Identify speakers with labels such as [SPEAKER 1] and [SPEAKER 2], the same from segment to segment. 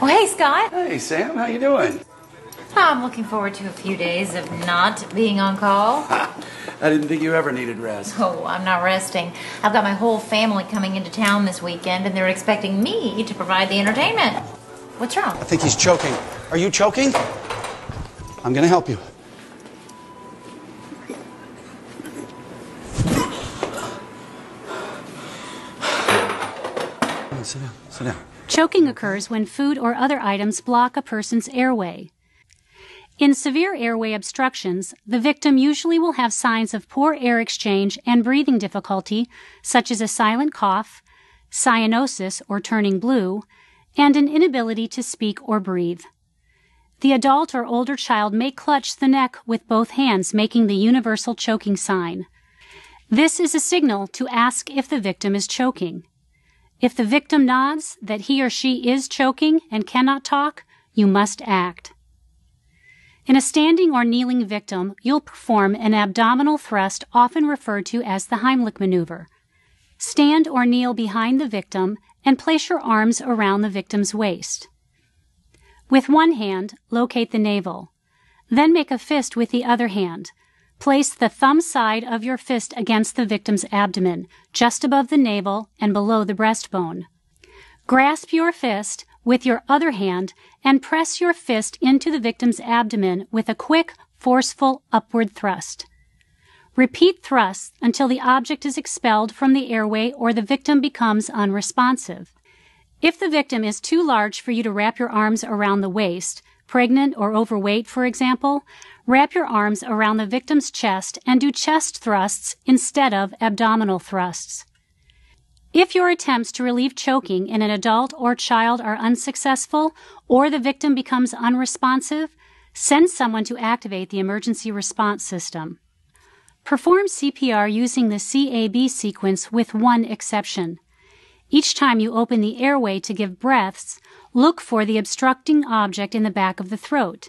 [SPEAKER 1] Oh, hey, Scott.
[SPEAKER 2] Hey, Sam, how you doing?
[SPEAKER 1] I'm looking forward to a few days of not being on call.
[SPEAKER 2] I didn't think you ever needed rest.
[SPEAKER 1] Oh, I'm not resting. I've got my whole family coming into town this weekend, and they're expecting me to provide the entertainment. What's wrong?
[SPEAKER 2] I think he's choking. Are you choking? I'm gonna help you. Sit down, sit down.
[SPEAKER 3] Choking occurs when food or other items block a person's airway. In severe airway obstructions, the victim usually will have signs of poor air exchange and breathing difficulty, such as a silent cough, cyanosis or turning blue, and an inability to speak or breathe. The adult or older child may clutch the neck with both hands, making the universal choking sign. This is a signal to ask if the victim is choking. If the victim nods that he or she is choking and cannot talk, you must act. In a standing or kneeling victim, you'll perform an abdominal thrust often referred to as the Heimlich maneuver. Stand or kneel behind the victim and place your arms around the victim's waist. With one hand, locate the navel. Then make a fist with the other hand. Place the thumb side of your fist against the victim's abdomen, just above the navel and below the breastbone. Grasp your fist with your other hand and press your fist into the victim's abdomen with a quick, forceful upward thrust. Repeat thrusts until the object is expelled from the airway or the victim becomes unresponsive. If the victim is too large for you to wrap your arms around the waist, pregnant or overweight, for example, wrap your arms around the victim's chest and do chest thrusts instead of abdominal thrusts. If your attempts to relieve choking in an adult or child are unsuccessful or the victim becomes unresponsive, send someone to activate the emergency response system. Perform CPR using the CAB sequence with one exception. Each time you open the airway to give breaths, look for the obstructing object in the back of the throat.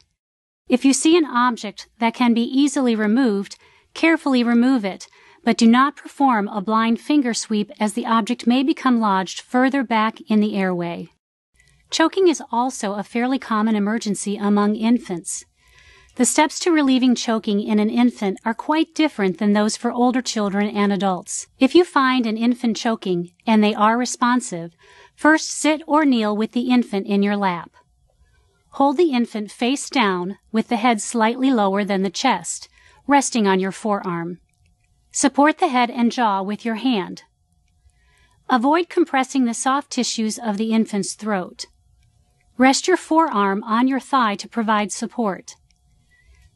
[SPEAKER 3] If you see an object that can be easily removed, carefully remove it, but do not perform a blind finger sweep as the object may become lodged further back in the airway. Choking is also a fairly common emergency among infants. The steps to relieving choking in an infant are quite different than those for older children and adults. If you find an infant choking and they are responsive, first sit or kneel with the infant in your lap. Hold the infant face down with the head slightly lower than the chest, resting on your forearm. Support the head and jaw with your hand. Avoid compressing the soft tissues of the infant's throat. Rest your forearm on your thigh to provide support.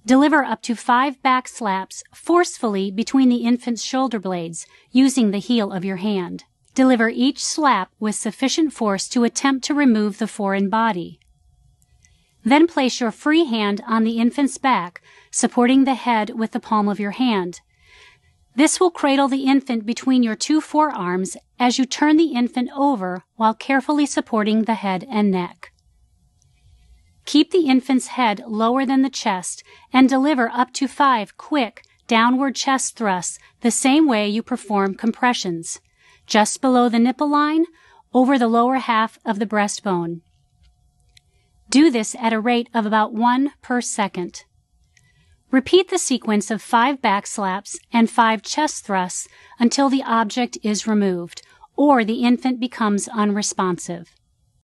[SPEAKER 3] Deliver up to five back slaps forcefully between the infant's shoulder blades using the heel of your hand. Deliver each slap with sufficient force to attempt to remove the foreign body. Then place your free hand on the infant's back, supporting the head with the palm of your hand. This will cradle the infant between your two forearms as you turn the infant over while carefully supporting the head and neck. Keep the infant's head lower than the chest and deliver up to five quick downward chest thrusts the same way you perform compressions, just below the nipple line, over the lower half of the breastbone. Do this at a rate of about one per second. Repeat the sequence of five back slaps and five chest thrusts until the object is removed or the infant becomes unresponsive.